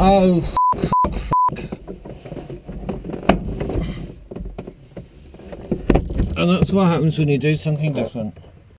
Oh, fuck, fuck. And that's what happens when you do something different.